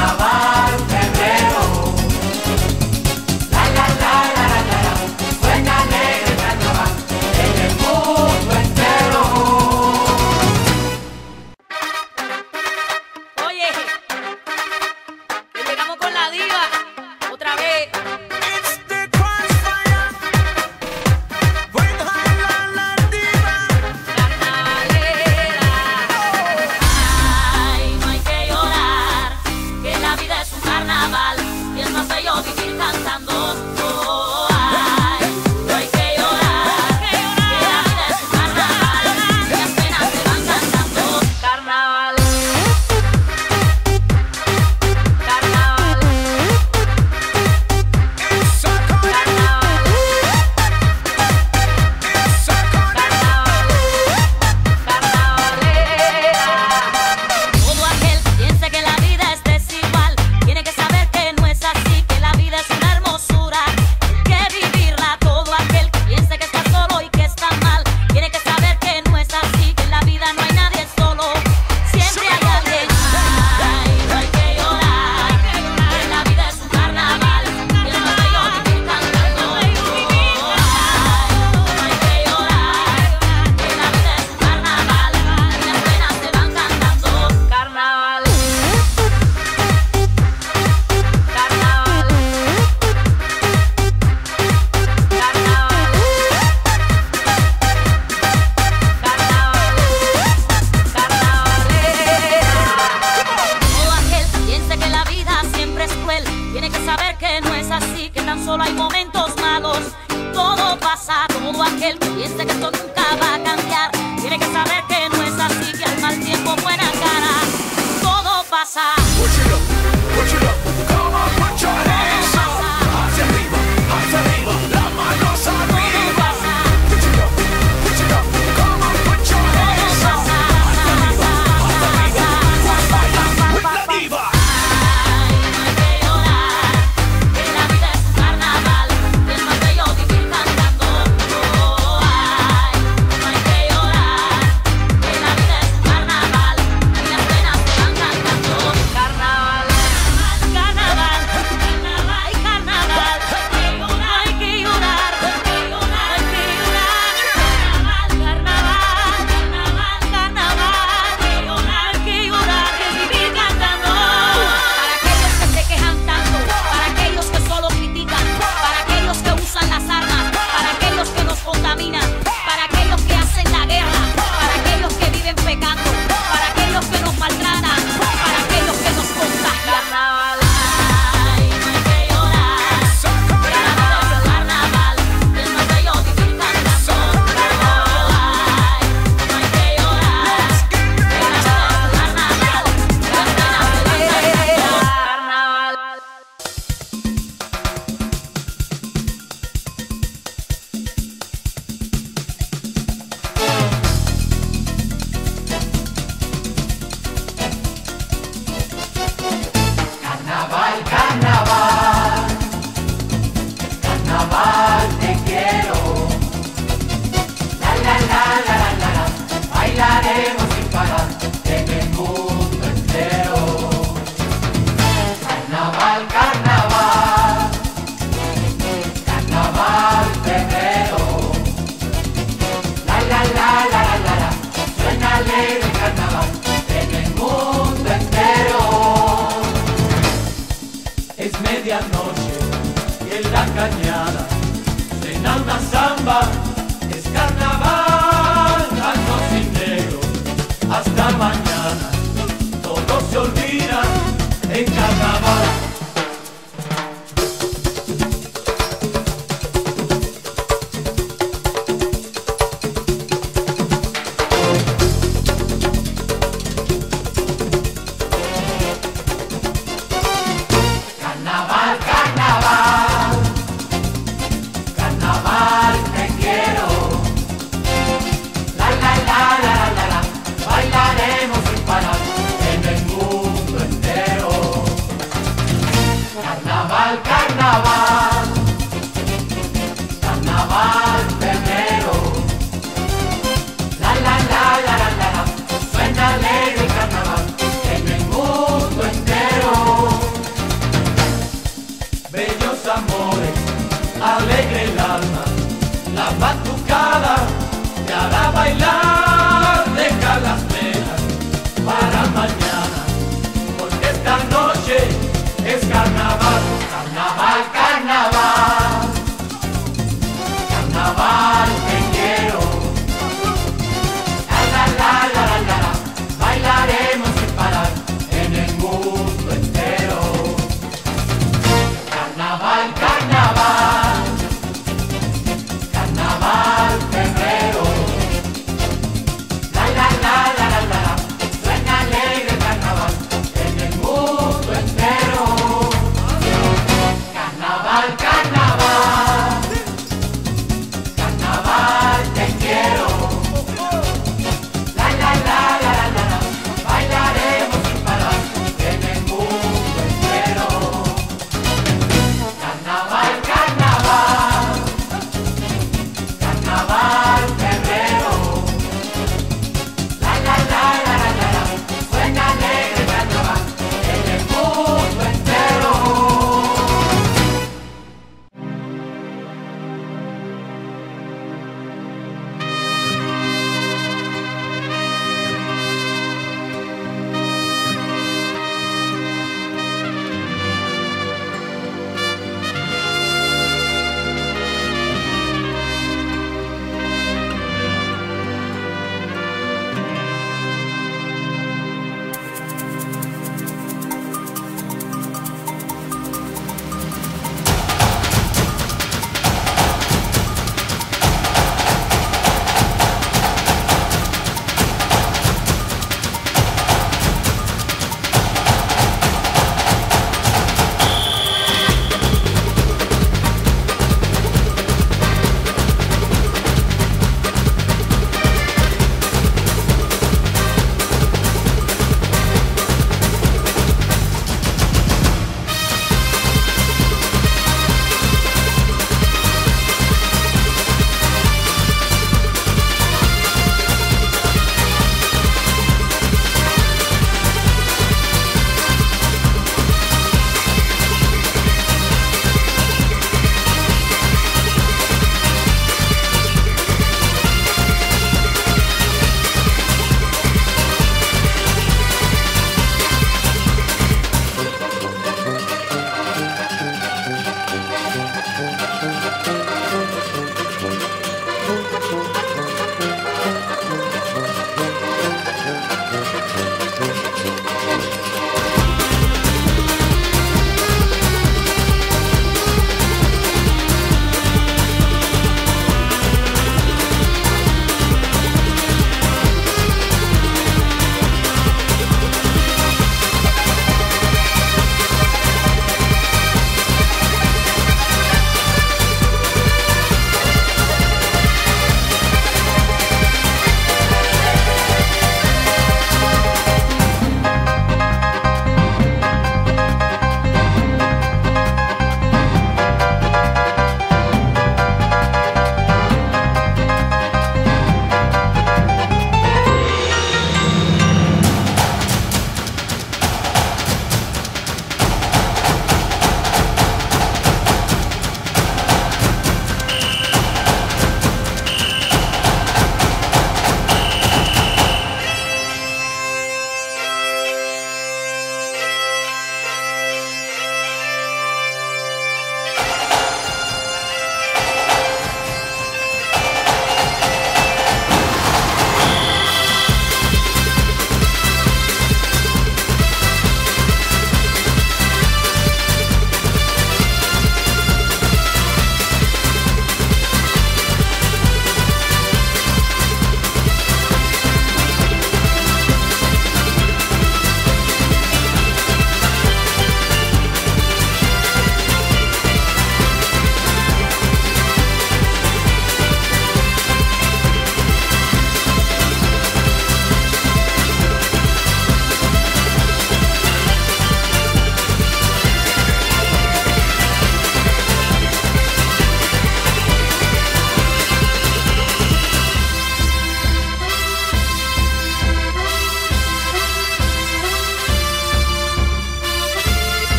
carnaval en la cañada, cena una samba, es carnaval, blancos hasta mañana, todo se olvida en carnaval.